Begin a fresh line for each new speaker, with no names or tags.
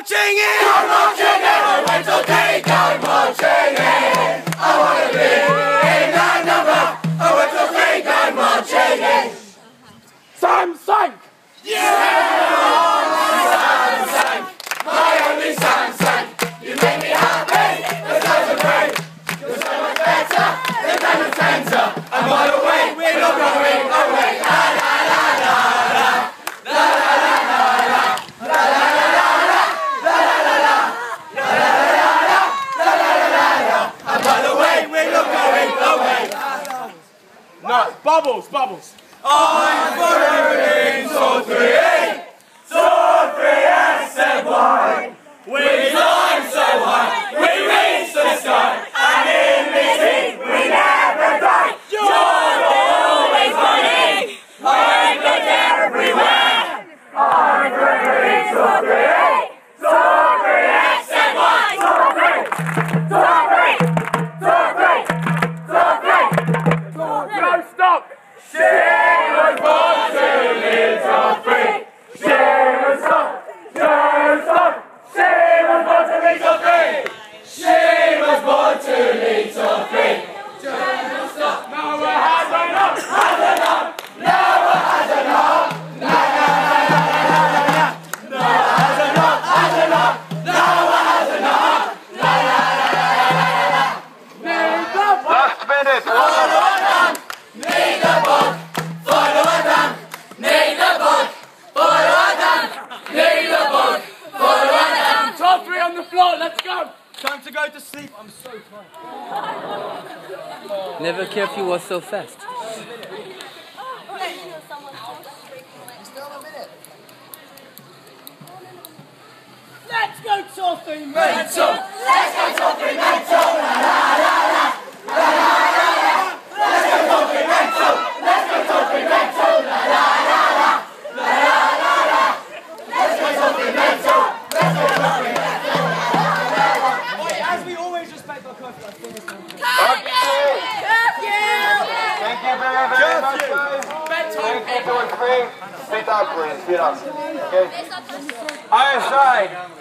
marching in! We're marching in! We're to take our marching in!
No, bubbles, bubbles.
I'm burning so
great. floor, let's go! Time to go to sleep, I'm so tired.
Never care if you were so fast.
Let's go, Toffee, mate!
Let's go,
Toffee, mate! Matthew. Bedtime people. Speed up, up. Okay. ISI.